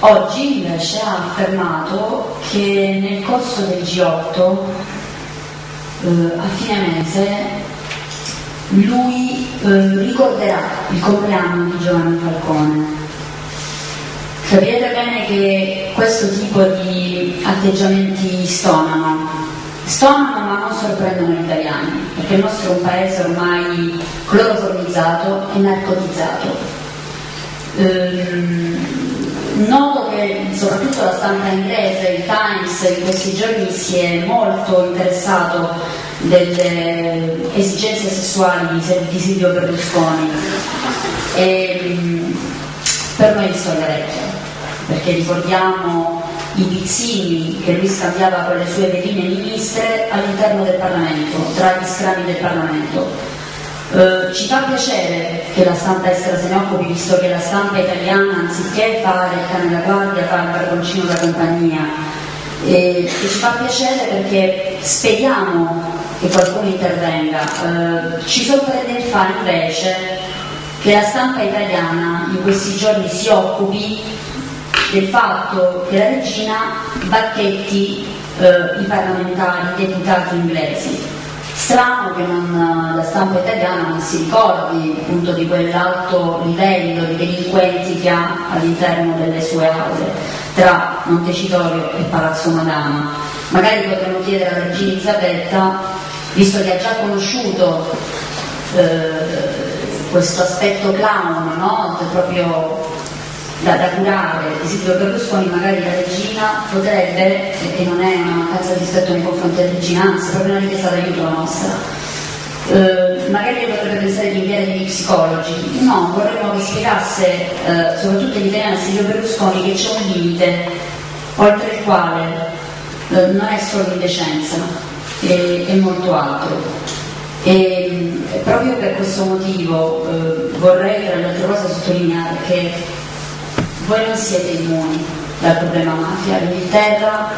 oggi invece ha affermato che nel corso del G8 eh, a fine mese lui eh, ricorderà il compleanno di Giovanni Falcone. Capite bene che questo tipo di atteggiamenti stonano, stonano ma non sorprendono gli italiani, perché il nostro è un paese ormai cloroformizzato e narcotizzato. Ehm, Noto che soprattutto la stampa inglese, il Times, in questi giorni si è molto interessato delle esigenze sessuali di Silvio Berlusconi. E, per noi è storia vecchia, perché ricordiamo i pizzini che lui scambiava con le sue veline ministre all'interno del Parlamento, tra gli scrami del Parlamento eh, ci fa piacere che la stampa estera se ne occupi, visto che la stampa italiana, anziché fare il cane da guardia, fa il barconcino da compagnia. E, ci fa piacere perché speriamo che qualcuno intervenga. Eh, ci sorprende il fatto invece che la stampa italiana in questi giorni si occupi del fatto che la regina bacchetti eh, i parlamentari, i deputati inglesi Strano che non, la stampa italiana non si ricordi appunto di quell'alto livello di delinquenti che ha all'interno delle sue aule, tra Montecitorio e Palazzo Madama. Magari potremmo chiedere alla regina Elisabetta, visto che ha già conosciuto eh, questo aspetto clown, no? proprio da, da curare di Silvio Berlusconi, magari la regina potrebbe, e non è una mancanza di rispetto nei confronti della regina, anzi proprio una richiesta d'aiuto la nostra, eh, magari potrebbe pensare di inviare degli psicologi. No, vorremmo che spiegasse, eh, soprattutto agli italiani, a Silvio Berlusconi, che c'è un limite oltre il quale eh, non è solo l'indecenza, è, è molto altro. E proprio per questo motivo eh, vorrei tra le altre cose sottolineare che voi non siete immuni dal problema mafia. L'Inghilterra,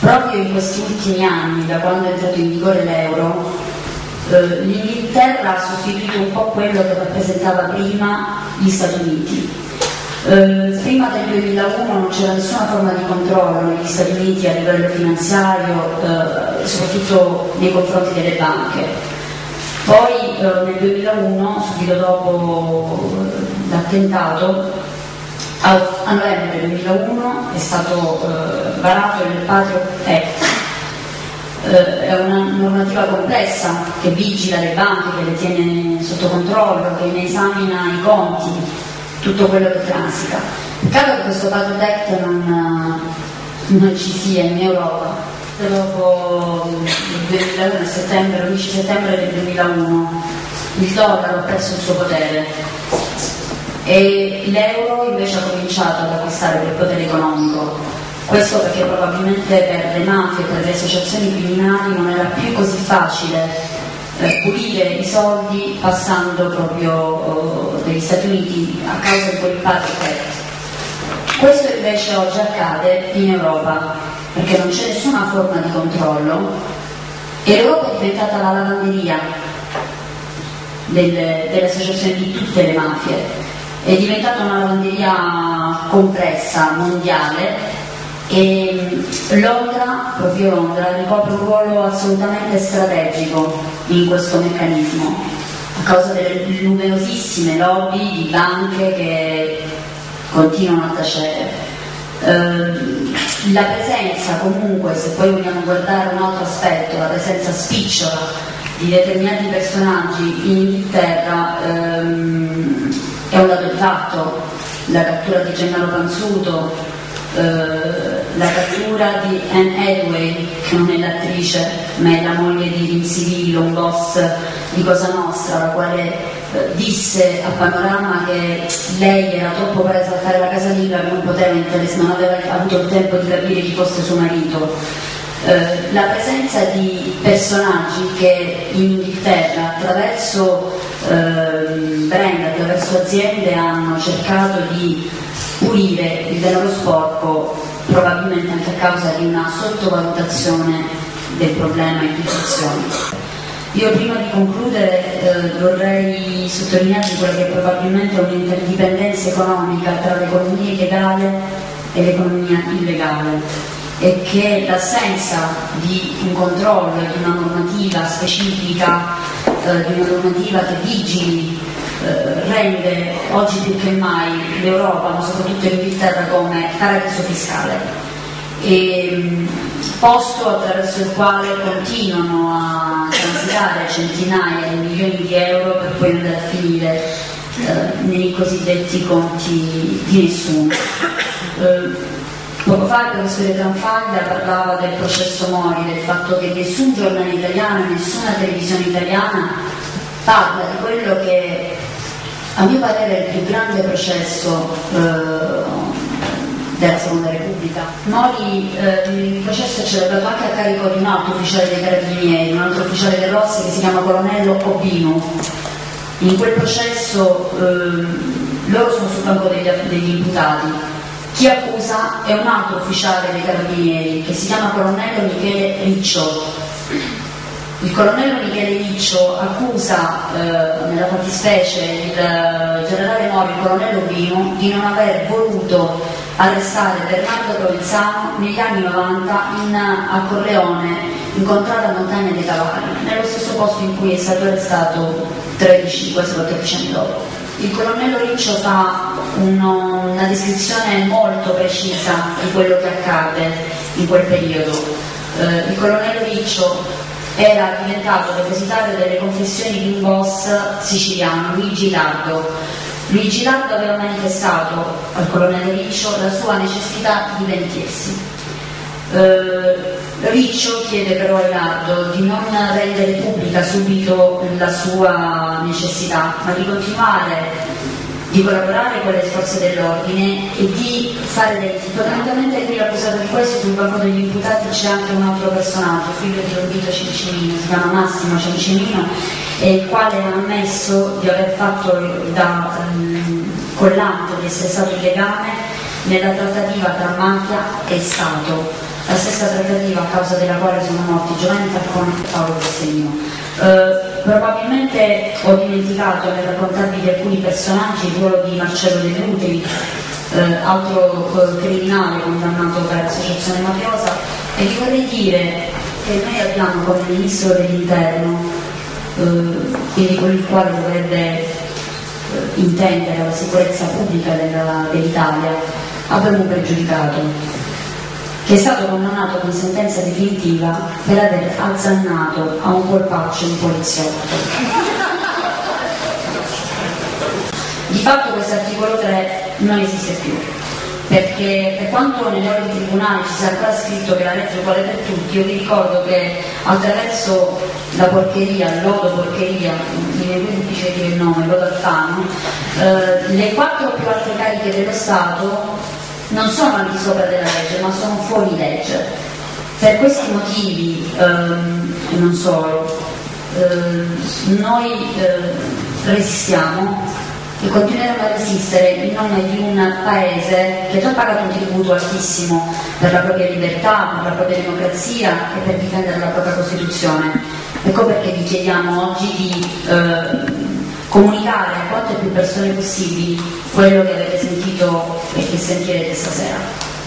proprio in questi ultimi anni, da quando è entrato in vigore l'euro, eh, l'Inghilterra ha sostituito un po' quello che rappresentava prima gli Stati Uniti. Eh, prima del 2001 non c'era nessuna forma di controllo negli Stati Uniti a livello finanziario, eh, soprattutto nei confronti delle banche. Poi eh, nel 2001, subito dopo eh, l'attentato, a novembre 2001 è stato eh, varato il Patriot Act, eh, è una normativa complessa che vigila le banche, che le tiene sotto controllo, che ne esamina i conti, tutto quello che transita. Peccato che questo Patriot Act non, non ci sia in Europa. Dopo il 2001, settembre, l'11 settembre del 2001, il dollaro ha perso il suo potere e l'euro invece ha cominciato ad acquistare del potere economico. Questo perché probabilmente per le mafie, per le associazioni criminali non era più così facile eh, pulire i soldi passando proprio oh, dagli Stati Uniti a causa di quel patriot Questo invece oggi accade in Europa perché non c'è nessuna forma di controllo e l'Europa è diventata la lavanderia delle, delle associazioni di tutte le mafie è diventata una lavanderia complessa, mondiale e Londra, proprio Londra, ricopre un ruolo assolutamente strategico in questo meccanismo a causa delle numerosissime lobby di banche che continuano a tacere. Eh, la presenza comunque, se poi vogliamo guardare un altro aspetto, la presenza spicciola di determinati personaggi in Inghilterra ehm, è un dato di fatto, la cattura di Gennaro Panzuto, eh, la cattura di Anne Hathaway, che non è l'attrice, ma è la moglie di Rinzivillo, un boss di Cosa Nostra, la quale eh, disse a Panorama che lei era troppo presa a fare la casalinga che non poteva non aveva avuto il tempo di capire chi fosse suo marito. Eh, la presenza di personaggi che in Inghilterra attraverso eh, brand, attraverso aziende hanno cercato di pulire il denaro sporco probabilmente anche a causa di una sottovalutazione del problema istituzioni. Io prima di concludere eh, vorrei sottolineare quella che probabilmente è un'interdipendenza economica tra l'economia legale e l'economia illegale e che l'assenza di un controllo di una normativa specifica, eh, di una normativa che vigili eh, rende oggi più che mai l'Europa, ma soprattutto l'Inghilterra, come paradiso fiscale. E, posto attraverso il quale continuano a transitare centinaia di milioni di euro per poi andare a finire eh, nei cosiddetti conti di nessuno. Poco fa il professore Tranfaglia parlava del processo Mori, del fatto che nessun giornale italiano, nessuna televisione italiana parla di quello che a mio parere è il più grande processo eh, della Seconda Repubblica. Mori eh, il processo è celebrato anche a carico di un altro ufficiale dei Carabinieri, un altro ufficiale del Rossi che si chiama Colonnello Obino. In quel processo eh, loro sono sul banco degli, degli imputati. Chi accusa è un altro ufficiale dei Carabinieri che si chiama Colonnello Michele Riccio. Il colonnello Michele Riccio accusa eh, nella fattispecie il eh, generale Mori, il colonnello Obino, di non aver voluto arrestare Bernardo Provenzano negli anni 90 in, a Corleone, in contrada Montagna dei Cavalli, nello stesso posto in cui è stato arrestato 13, quasi 14 anni dopo. Il colonnello Riccio fa uno, una descrizione molto precisa di quello che accade in quel periodo. Eh, il colonnello Riccio era diventato depositario delle confessioni di un boss siciliano, Luigi Lardo, Luigi Lardo aveva manifestato al colonnello Riccio la sua necessità di pentirsi. Eh, Riccio chiede però a Lardo di non rendere pubblica subito la sua necessità, ma di continuare di collaborare con le forze dell'ordine e di fare dei fondamentalmente qui l'accusato di questo sul banco degli imputati c'è anche un altro personaggio figlio di Lorbito Cincimino si chiama Massimo Cincimino il quale ha ammesso di aver fatto da um, collante di essere stato il legame nella trattativa tra mafia e Stato la stessa trattativa a causa della quale sono morti Giovanni Falcone e Paolo Borsellino. Probabilmente ho dimenticato nel raccontarvi di alcuni personaggi il ruolo di Marcello De Nutri, eh, altro eh, criminale condannato per associazione mafiosa, e vi vorrei dire che noi abbiamo come Ministro dell'Interno, eh, quindi con il quale dovrebbe eh, intendere la sicurezza pubblica dell'Italia, abbiamo pregiudicato che è stato condannato con sentenza definitiva per aver azzannato a un colpaccio un poliziotto. Di fatto questo articolo 3 non esiste più, perché per quanto negli ore di tribunale ci ancora scritto che la legge uguale per tutti, io vi ricordo che attraverso la porcheria, lodo porcheria, viene più difficile dire il nome, lodo Alfano, eh, le quattro più alte cariche dello Stato non sono al di sopra della legge, ma sono fuori legge. Per questi motivi, ehm, non solo, ehm, noi eh, resistiamo e continueremo a resistere in nome di un paese che già pagato un tributo altissimo per la propria libertà, per la propria democrazia e per difendere la propria Costituzione. Ecco perché vi chiediamo oggi di eh, comunicare a quante più persone possibili quello che avete sentito e che sentirete stasera.